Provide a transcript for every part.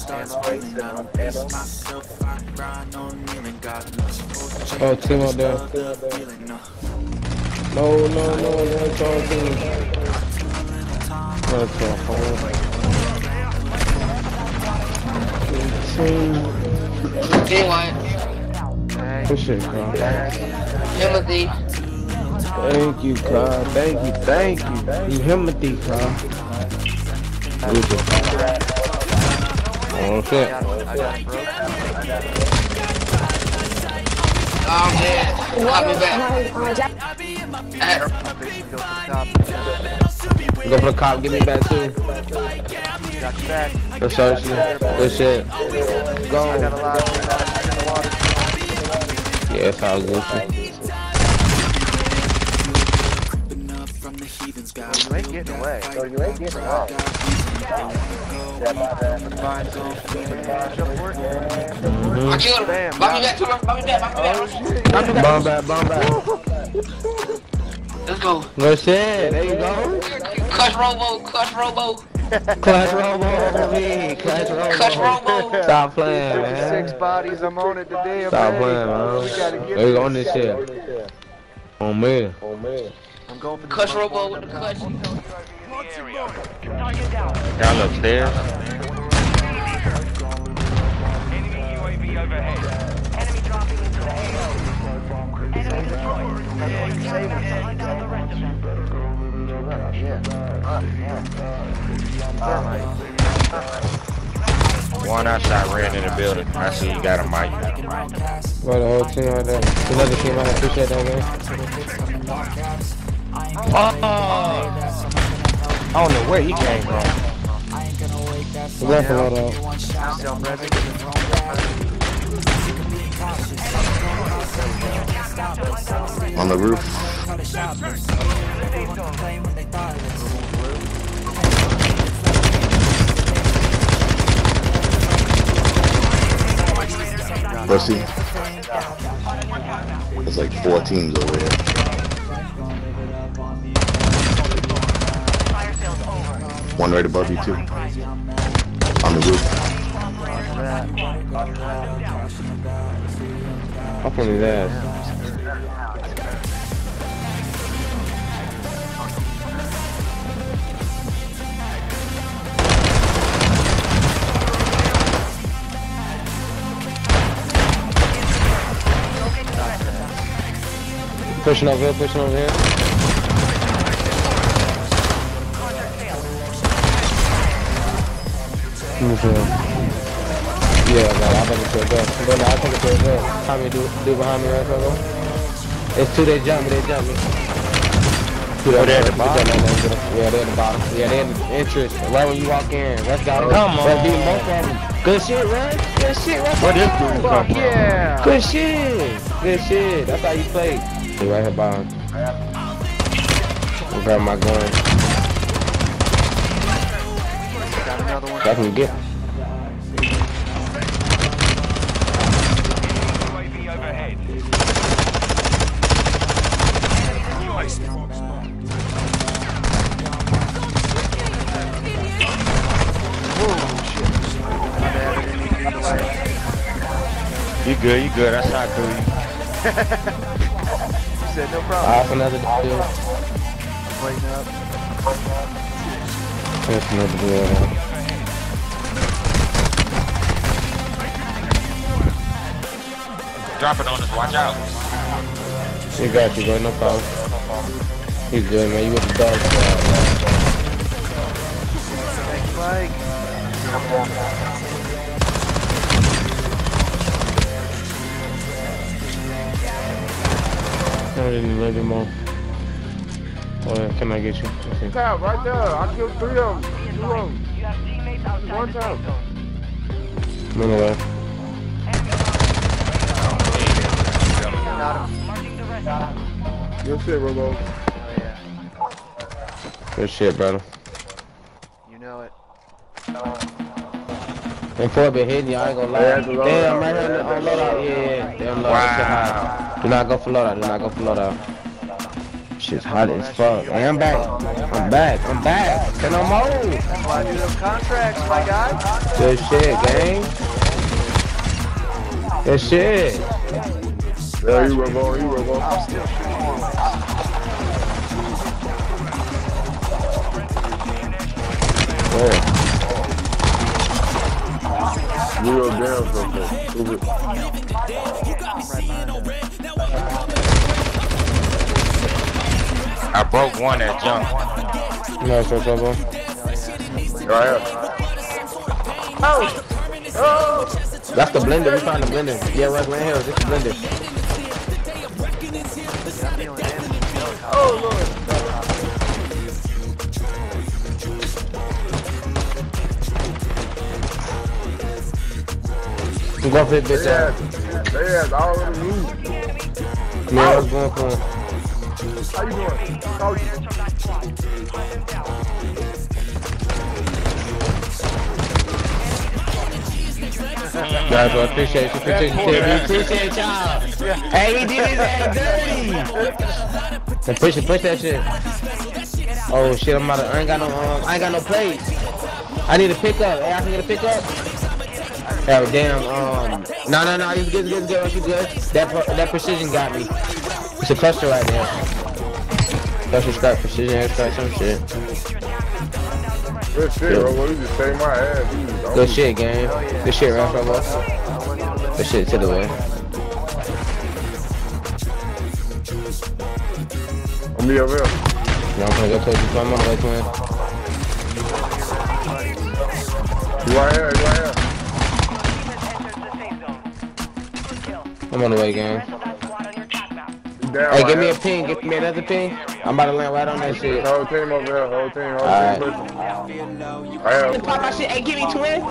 Starts raining. I don't pace myself. I grind on kneeling. God looks for change. Oh, Tim out there. Feeling, no. No, no, no, no, Charles Dean. That's a hole. Anyway, Good shit, Carl. Timothy. Thank you, Carl. Thank you, thank you. You Timothy, Carl. Good job. Oh, shit. Oh, man. I'll be back. I had a Go for the cop, give me back too. Good search. Good shit. Go. Yeah, it's all good shit. Creeping up from the heathens. God You ain't getting away. So you ain't getting away. I killed him. Mm-hmm. Buy me back, Tura. Buy me back. Buy me back. Bomb back, bomb back. Let's go. Good shit. There you go. Cush Robo. Cush Robo. Clash Robo over me. Clash Robo. Cush Robo. Stop playing, man. Six bodies, I'm on it today. I'm Stop ready. playing, man. We gotta get There you this. go on this shit. On me. I'm going for the Cush Robo with the cush. Y'all upstairs? One outside ran in the building. I see you got a mic. Bro, the whole team right there. Another team, I appreciate that, man. Oh! I don't know where he came from. The ref a lot out. On the roof. Pussy. There's like four teams over here. One right above you too. On the roof. Up on his ass. Pushing over here, pushing over here. Yeah, man, I think it's a good. But no, I think it's a good. Tommy, do, do behind me right there, It's two, they jump me, they jump me. Two, Oh, they're at the bottom? that man, get him. Yeah, they're at the bottom. Yeah, they're in the entrance. Right when you walk in. Let's go. Come Let's beat on. both of them. Good shit, right? Good shit, right? Where this dude come? Yeah. Good shit. Good shit. That's how you play. He right here behind. I'll grab my gun. Got another one. Get. You good, you good. That's how I you. You said no problem. That's another deal. Waiting up. That's another deal. Drop it on us, watch out. You got you, bro. No problem. You good, man. You with the dog squad, man. Thank you, Mike. I need a little bit more. Oh, yeah, can I get you? Let's. Tap right there. I killed three of them. Two of them. One time. I'm on the way. Good shit, Robo. Good shit, brother. And Ford been hitting you, I ain't gonna lie. They load Damn, right here on loadout. Yeah, yeah. Damn, loadout. Hot. Do not go for loadout. Do not go for loadout. Shit's hot as fuck. Hey, I'm back. I'm back. I'm back. Can I move? That's why I do those contracts, my guy. Good shit, gang. Good shit. Yeah, you Robo. You Robo. I'm still shooting. Yeah. Real damn something. Stupid. I broke one at jump. No, so trouble. Right here. Oh. That's the blender. We found the blender. Yeah, right, right here. This is the blender. I'm going for this bitch They they had all of the news. Man, I was going for him. How you doing? How you? Guys, I appreciate you. Appreciate you. We appreciate y'all. Hey, he did his ass dirty. And push it, push that shit. Oh shit, I'm about to, I ain't got no, um, I ain't got no plates. I need a pickup. Hey, I can get a pickup. Oh damn, um, no, no, no, you good, good, good, you good. That, that precision got me. It's a cluster right there. Cluster strike, precision strike, some shit. Good shit, Robo. You just saved my ass. Just- Good shit, gang. Good shit, right, Robo. Good shit to the way. I'm be over here. No, I'm gonna go to you. I'm on the way, twin. You right here. You right here. I'm on the way, gang. You Hey, give me a ping. Give me another ping. I'm about to land right on that shit. Whole team over here. Whole team. Whole Alright. team pushing. Right here. Pop my shit. Hey, give me twin.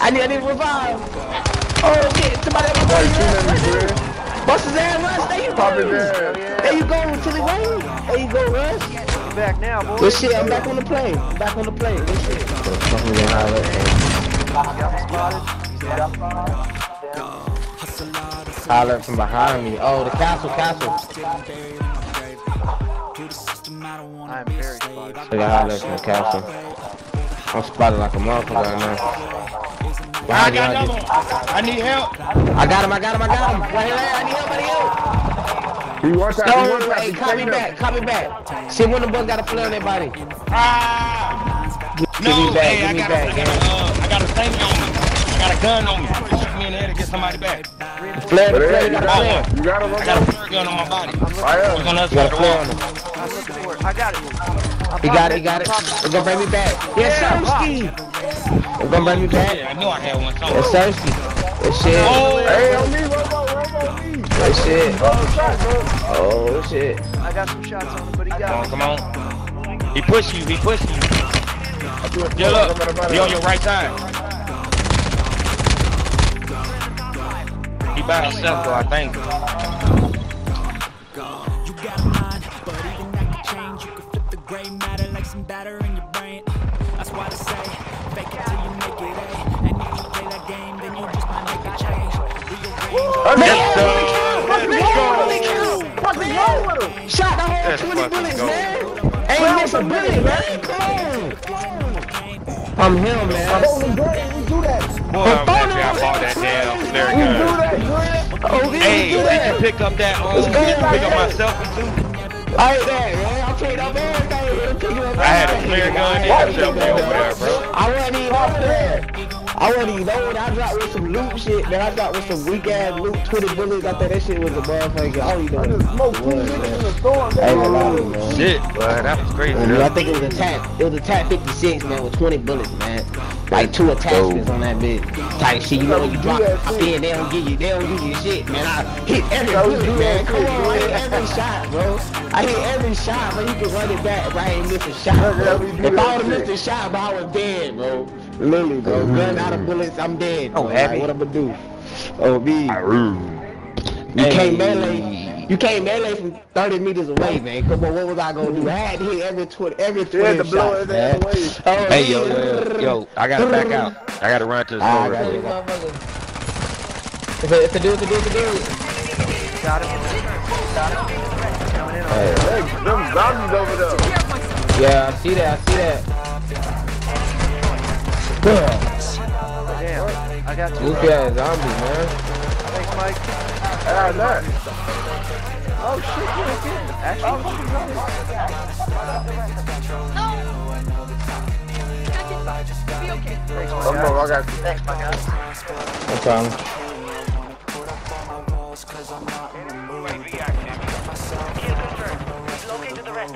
I need, I need a revive. Oh shit! Somebody ever Boy, you shooting at me, twin. Bust his ass, Rush. There you Pop go. ass. There you go, Tilly Wayne. There you go, Rush. I'm back now, boy. Good shit. I'm back on the plane. I'm back on the plane. Good shit. Fucking get high, Got me spotted. Holler from behind me. Oh, the castle, castle. I am very spotted. They got holler from the castle. I'm spotted like a motherfucker right now. I got behind another one. I need help. I got him, I got him, I got him. Right here, I need help, I need help. He one time. He No, one hey, He call me back, call me back. See, when the boys got a flare on their body. Ah! Give No, me back, hey, give I me got, back, a, I, got a, uh, I got a thing on me. I got a gun on me. Somebody back. Flare, the But flare, you you got a flare. You got him. I got a flare gun on my body. Right It's here. on the other You got a flare on him. I'm looking for it. I got it. I'm He got it, he got it. It's gonna bring me back. Yes, Sersky. It's gonna bring me back. Yeah, I knew I had one It's somewhere. Sersky. That shit. Oh, Hey, on me, Robo. Robo, me. That shit. Oh, shot, bro. Oh, shit. I got some shots on him, but he come got on, come on. He pushed you, he pushed you. Get up. He on your right side. By himself though, I think. You got mine, but even that can change. You can flip the gray matter like some batter in your brain. That's why they say, fake it till you make it A. And if you play that game, then you just might make a change. Shot the whole 20 bullets, man. Ain't miss a bullet, man. Come on. I'm him, man. Boy, I'm bought that damn flare gun. Oh, he Hey, do did that. you can pick up that um, Let's did you pick up my selfie too? I ain't that, man. I trade up everything. man. Pick it up I had a flare gun and a selfie over there, bro. I wasn't even over there. I wasn't even know what I dropped with some loot shit, man. I dropped with some weak ass loot, 20 bullets. I thought that shit was a motherfucker. I don't even know. I what just it smoked two was, niggas in man. the store. I ain't gonna lie to you, man. Shit, boy, that was crazy. And I think it was a TAQ. It was a TAQ 56, man, with 20 bullets, man. Like two attachments oh. on that bitch. Type shit. You know when you drop it, then they don't give you, they don't give you shit, man. I hit every Yo, bullet, man. Come on, I hit every shot, bro. I hit every shot, but you can run it back if I ain't miss a shot, bro. do If that I would've shit. missed a shot, bro, I was dead, bro. Literally, bro. Gun out of bullets, I'm dead. Oh, bro. happy. Like, what I'm gonna do? Oh, me. You Hey. can't melee. You can't melee from 30 meters away, man. Come on, what was I gonna do? I had to hit every 20, every 20 had to blow his ass man. away. Oh, Hey, me. yo, yo, yo, I gotta back out. I gotta run to the Ah, store. I got real you, quick. motherfucker. It's a, it's a dude, it's a dude, it's a dude. Got him. Got him. Coming in on Hey. Hey, them zombies over there. Yeah, I see that, I see that. Damn. I got two. Goofy ass zombies, man. Thanks, Mike. How's that? Oh shit, you ain't kidding. Actually, oh. thanks, Come my on, guy. I got Thanks, my guy. No problem. They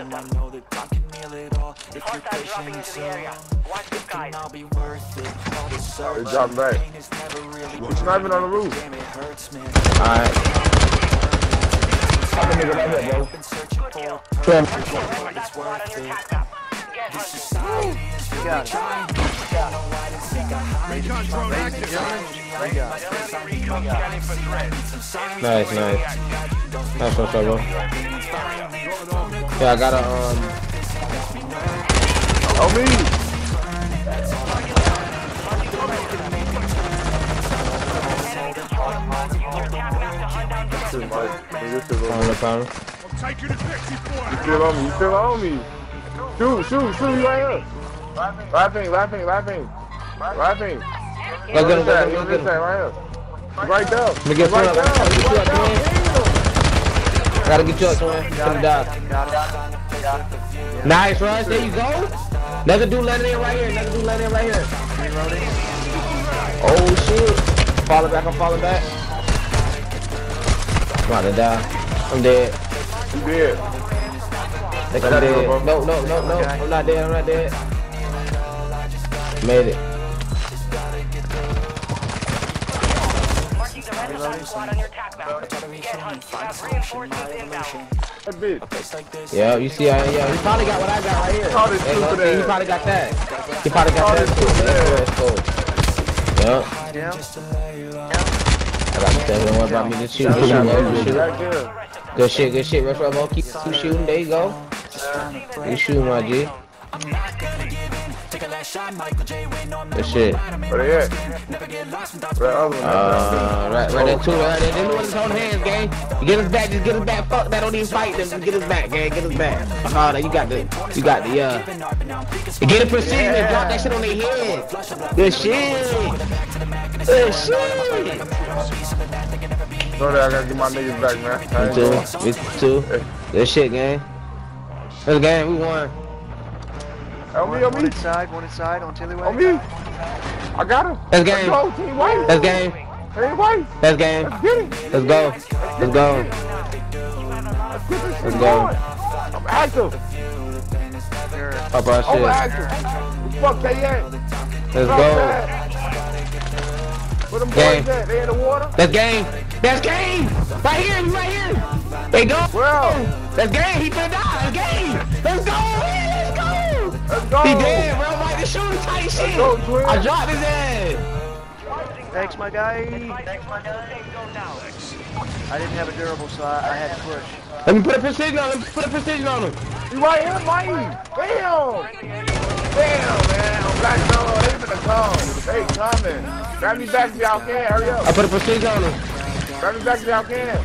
dropping back. He's sniping on the roof. Alright. I'm gonna nigga right here, bro. Come. You got it. Ladies and gentlemen, we got it. Nice, nice. That's what's up, bro. Yeah, I got a, um, On me. This is Mike. This is on the phone. You still on me? You still on me? Shoot, shoot, shoot! You right here. Laughing, laughing, laughing, laughing. Go get him, that, get him, you get him. right here. Right there. Let me get He's right there. Right there. I gotta get you up, man. Put him down. Got it. Got. Nice, Rush. There you go. Another dude it in right here. Another dude it in right here. Oh, shit. Falling back, I'm falling back. I'm about to die. I'm dead. You did. Think I'm dead. No, no, no, no. I'm not dead. I'm not dead. Made it. Yeah, you see, uh, yeah, he probably got what I got right here. Hey, look, He probably got that. He probably got that too. stupid Yeah, ass. that's cool. Yeah, Yeah. I got to tell you what about me to shoot. Shoot, shoot, shoot. Back. Good shit, good shit. Rush right, bro. Keep, keep shooting. There you go. You shooting, my G. Good shit. Where they at? That other one. Uh, right, right there too. Right there. Them ones on hands, gang. You get us back. Just get us back. Fuck that. Don't even fight them. Just get us back, gang. Get us back. Oh, no, you got the, you got the, uh, get a precision and drop that shit on their head. Good shit. Good shit. Sorry, I gotta get my niggas back, man. I Me too. Me too. Good shit, gang. Good game. We won. On me, One, on one me. inside, one inside on Tillyway. On me. I got him. Let's game. Let's go, Team White. Let's game. Team White. Let's game. Let's get it. Let's go. Let's go. Let's get this Let's go. I'm active. Sure. Up our Over shit. active. Fuck they at? Let's Fuck go. Where them Game. boys at? They in the water? That's game. That's game. Right here. You right here. They go. Well, That's game. He finna die. That's game. Let's go. Man, let's go. let's go. He dead, bro. Like the shooter tight shit. go. I dropped his ass. Thanks, my guy. I didn't have a durable, so I, I had to push. Let me put a precision on him. Put a precision on him. You right here, Mike. Damn. Damn, man. I'm back now. They finna come. They coming. Grab me back if y'all can. Hurry up. I put a precision on him. Grab me back if y'all can.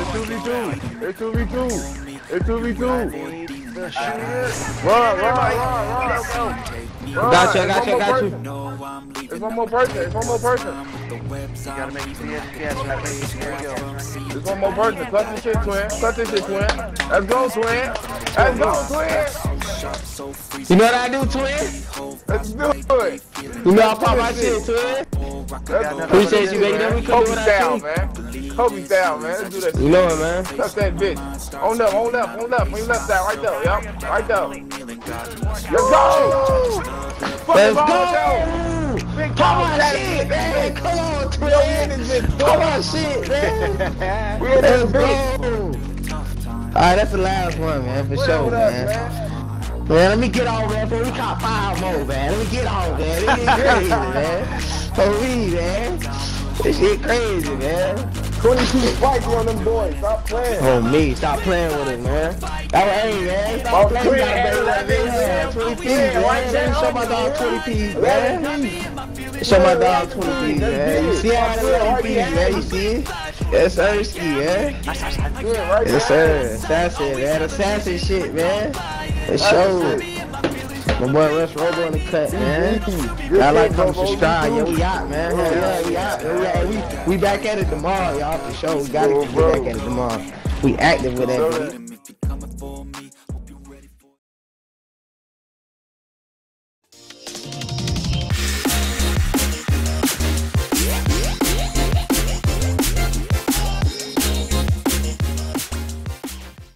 It's 2v2. It's 2v2. It's 2v2. Need the. Run, run, run, run. Let's go. Run. Got you, I got you, I one more got you. person. It's one more person. It's one more person. You gotta make it to the edge of the gas right there. There you go. There's one more person. Cut this shit, twin. Cut this shit, twin. Let's go, twin. Let's go, twin. You know what I do, twin? Let's do it. You know I pop my shit, twin. Appreciate you, baby. Then we come do what I down, man. Kobe down, man. Let's do that. You know it, man. Touch that bitch. On left, on left, on left. On your left side, right there, yup. Right there. Let's go! Let's go! Come on, shit, man. Come on, twin. this. Come on, shit, man. We in this Let's bitch. go. Alright, that's the last one, man, for What sure, up man. man? Man, let me get on, man. We caught five more, man. Let me get on, man. This shit crazy, man. For me, man. This shit crazy, man. 22 spikes on them boys. Stop playing. Oh, me. Stop playing with it, man. That was, hey, man. Stop Oh, playing. You twin, gotta hey, bet that that bitch, man. 20 piece, man. Show my dog 20 piece, Let man. Show my dog 20 piece, Let's man. You see how Right that there, 20 right man? You see it? Yes, man. Yeah, right Yes, sir. Assassin, man. Assassin shit, man. It showed. My boy Russ Robo in the cut, man. Y'all like, comment, subscribe. Yeah, we out, man. Hell yeah, we out. Yeah, we, we, we back at it tomorrow, y'all, for sure. We gotta get back at it tomorrow. We active with that, that-